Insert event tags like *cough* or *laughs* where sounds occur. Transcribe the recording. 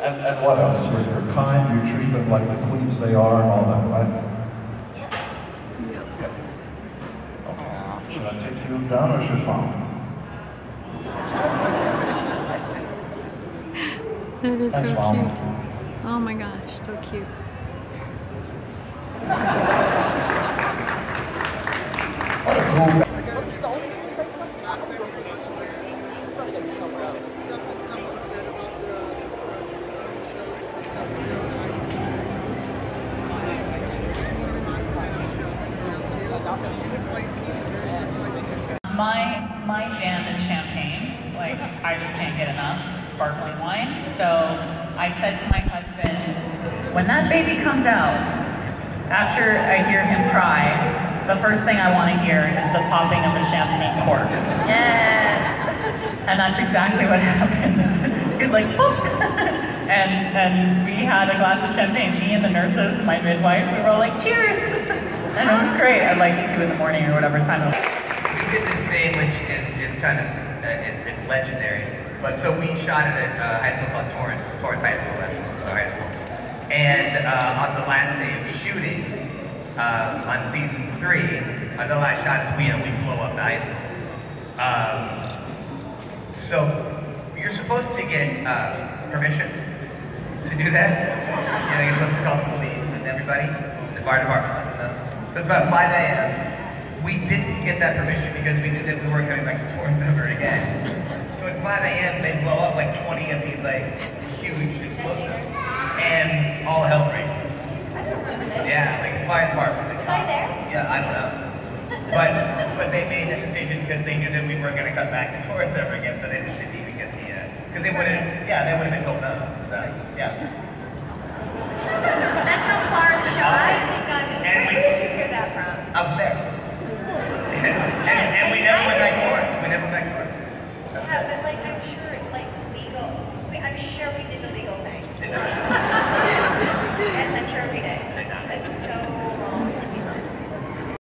And, and what else? You're, you're kind, you treat them like the queens they are and all that, right? Yep. Okay. Should I take you down or should mom? *laughs* That is Thanks, so Mom. cute. Oh my gosh, so cute. What a cool guy. My my jam is champagne. Like I just can't get enough sparkling wine. So I said to my husband, when that baby comes out, after I hear him cry, the first thing I want to hear is the popping of a champagne cork. Yes. And that's exactly what happened. *laughs* He's like, Pop! and and we had a glass of champagne. Me and the nurses, my midwife, we were all like, cheers! *laughs* and great at like two in the morning or whatever time we did this thing which is, is kind of uh, it's, it's legendary. But so we shot it at uh, high school called Torrance, Torrance High School, that's our high school. And uh, on the last day of shooting, uh, on season three, uh, the last shot is we, know, we blow up the high school. Um, so you're supposed to get uh, permission to do that. You know, you're supposed to call the police and everybody, the fire department. So it's about 5 a.m. We didn't get that permission because we knew that we weren't coming back to Torrance ever again. So at 5 a.m. they blow up like 20 of these like huge explosives, and all hell breaks loose. Yeah, like fire department. Like, Hi there. Yeah, I don't know. But but they made that decision because they knew that we weren't going to come back to Torrance ever again, so they just didn't even get the uh, because they would have yeah they would have been told no. So yeah. That's how far the shot. Yeah.